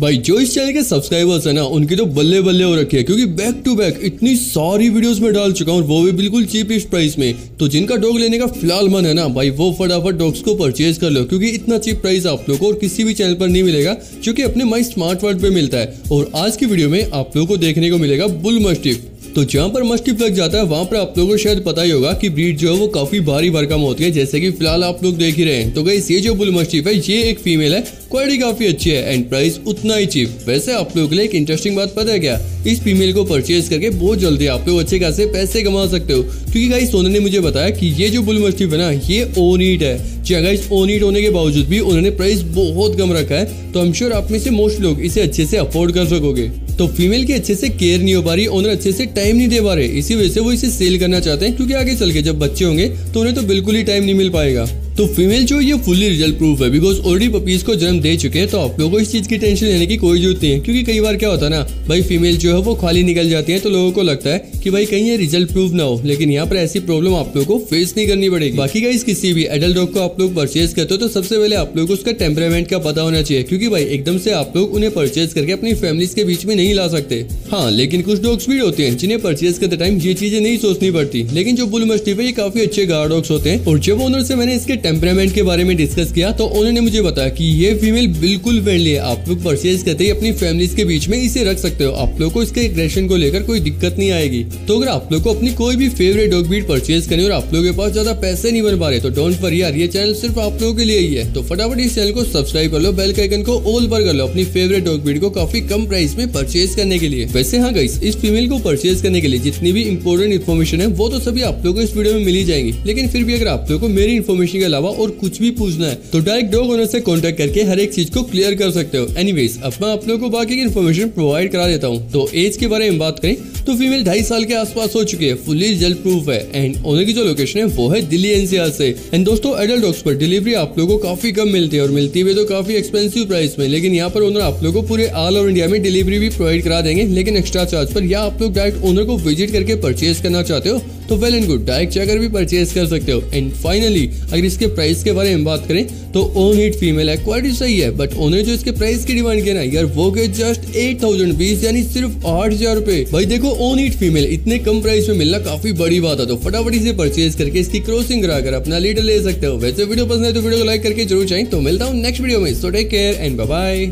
भाई, जो इस चैनल के सब्सक्राइबर्स है ना, उनके तो बल्ले बल्ले हो रखे हैं, क्योंकि बैक टू बैक इतनी सारी वीडियोस में डाल चुका हूँ वो भी बिल्कुल चीपेस्ट प्राइस में। तो जिनका डॉग लेने का फ़िलहाल मन है ना, भाई, वो फटाफट डॉग्स को परचेज कर लो, क्योंकि इतना चीप प्राइस आप लोग को और किसी भी चैनल पर नहीं मिलेगा, जो अपने माई स्मार्ट वर्ड पे मिलता है। और आज की वीडियो में आप लोग को देखने को मिलेगा बुल मस्टिफ तो जहाँ पर मस्टिफ लग जाता है, वहाँ पर आप लोगों को शायद पता ही होगा कि ब्रीड जो है वो काफ़ी भारी भरकम होती है, जैसे कि फ़िलहाल आप लोग देख ही रहे हैं। तो गई ये जो बुल मस्टिफ है, ये एक फीमेल है क्वालिटी काफ़ी अच्छी है एंड प्राइस उतना ही चीप वैसे आप लोगों के लिए एक इंटरेस्टिंग बात पता है क्या? इस फीमेल को परचेज करके बहुत जल्दी आप लोग अच्छे खासे पैसे कमा सकते हो। क्योंकि गाइस सोने ने मुझे बताया कि ये जो बुल मस्टिफ है ना, ये ओनीट है। गाइस ओनीट होने के बावजूद भी उन्होंने प्राइस बहुत कम रखा है। तो हम श्योर आप में से मोस्ट लोग इसे अच्छे से अफोर्ड कर सकोगे। तो फीमेल की अच्छे से केयर नहीं हो पा रही ओनर अच्छे से टाइम नहीं दे पा रहे। इसी वजह से वो इसे सेल करना चाहते हैं, क्योंकि आगे चल के जब बच्चे होंगे तो उन्हें तो बिल्कुल ही टाइम नहीं मिल पाएगा। तो फीमेल जो ये फुल्ली रिज़ल्ट प्रूफ है बिकॉज़ ऑलरेडी पपीज को जन्म दे चुके हैं तो आप लोगों को इस चीज़ की टेंशन लेने की कोई ज़रूरत नहीं है। क्योंकि कई बार क्या होता है ना, भाई फीमेल जो है वो खाली निकल जाती है तो लोगों को लगता है कि भाई कहीं ये रिज़ल्ट प्रूफ ना हो। लेकिन यहाँ पर ऐसी प्रॉब्लम आप लोगों को फेस नहीं करनी पड़ेगी। बाकी का किसी भी एडल्ट डॉग को आप लोग परचेज करते हो तो सबसे पहले आप लोग को उसका टेम्परामेंट का पता होना चाहिए। क्योंकि भाई, एकदम से आप लोग उन्हें परचेज करके अपनी फैमिली के बीच में नहीं ला सकते। हाँ लेकिन कुछ डॉग्स भी होते हैं, जिन्हें परचेज करते टाइम ये चीज़ें नहीं सोचनी पड़ती। लेकिन जो बुल मस्टिफ है, ये काफ़ी अच्छे गार्ड डॉग्स होते हैं। और जब ओनर से मैंने इसके टेम्परामेंट के बारे में डिस्कस किया तो उन्होंने मुझे बताया कि ये फीमेल बिल्कुल फ्रेंडली है। आप लोग परचेज करते ही अपनी फैमिली के बीच में इसे रख सकते हो। आप लोग को इसके एग्रेशन को लेकर कोई दिक्कत नहीं आएगी। तो अगर आप लोग को अपनी कोई भी फेवरेट डॉग बीट परचेज करनी और आप लोगों के पास ज़्यादा पैसे नहीं बन पा रहे तो डोंट वरी यार, ये चैनल सिर्फ़ आप लोगों के लिए ही है। तो फटाफट इस चैनल को सब्सक्राइब कर लो बेल का आइकन को ऑल पर कर लो, अपनी फेवरेट डॉग बीट को काफ़ी कम प्राइस में परचेज करने के लिए। वैसे हाँ गाइस इस फीमेल को परचेज करने के लिए जितनी भी इम्पोर्टेंट इन्फॉर्मेशन है, वो तो सभी आप लोगों को इस वीडियो में मिली जाएँगी। लेकिन फिर भी अगर आप लोगों को मेरी इन्फॉर्मेशन के अलावा और कुछ भी पूछना है तो डायरेक्ट डॉग ओनर से कांटेक्ट करके हर एक चीज़ को क्लियर कर सकते हो। एनीवेज अब मैं आप लोगों को बाकी की इन्फॉर्मेशन प्रोवाइड करा देता हूँ। तो एज के बारे में बात करें तो फीमेल ढाई साल के आसपास हो चुकी है फुल्ली रिज़ल्ट प्रूफ है। एंड ओनर की जो लोकेशन है, वो है दिल्ली एनसीआर से। एंड दोस्तों एडल्ट डॉग्स पर डिलीवरी आप लोगों को काफ़ी कम मिलती है और मिलती है तो काफ़ी एक्सपेंसिव प्राइस में। लेकिन यहाँ पर ओनर आप लोगों को पूरे ऑल ओवर इंडिया में डिलीवरी भी प्रोवाइड करा देंगे। लेकिन एक्स्ट्रा चार्ज पर या आप लोग डायरेक्ट ओनर को विज़िट करके परचेज करना चाहते हो तो वेल एंड गुड डायरेक्ट जाकर भी परचेज कर सकते हो। एंड फाइनली अगर इसके प्राइस के बारे में बात करें तो ओन हिट फीमेल है क्वालिटी सही है बट ओनर जो इसके प्राइस की डिमांड किया ना, यार, वो के जस्ट एट थाउज़ेंड बीस, यानी सिर्फ़ आठ हज़ार रुपए। भाई देखो ओन हिट फीमेल इतने कम प्राइस में मिलना काफ़ी बड़ी बात है तो फटाफट इसे परचेज करके इसकी क्रॉसिंग कराकर अपना लीडर ले सकते हो। वैसे वीडियो पसंद है तो वीडियो को लाइक करके ज़रूर चाहिए तो मिलता हूँ नेक्स्ट वीडियो में so take care and bye